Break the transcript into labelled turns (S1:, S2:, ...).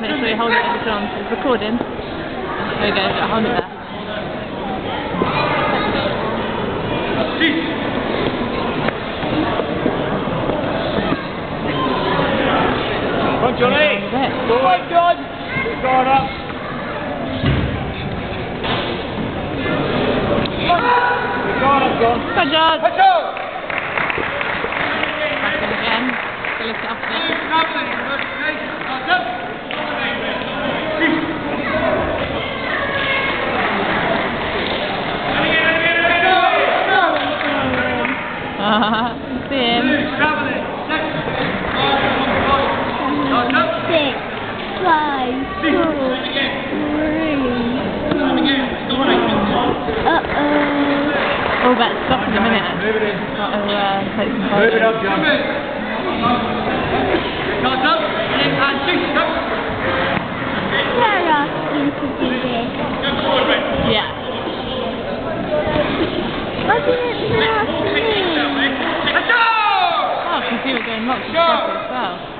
S1: Make sure you hold it every time. It's recording. There you go, hold it there.
S2: Come on, Johnny. Go on, John. Keep going up. Keep going up, John.
S1: Good job.
S2: Let's go.
S1: Back in again. Go lift it up him.
S3: Six, five, four, three. Uh-oh.
S1: Oh, that's stop in a minute.
S2: Move it in.
S1: Got to uh, take some
S2: Move it up, John.
S3: To do this.
S1: Yeah. Stuff as well.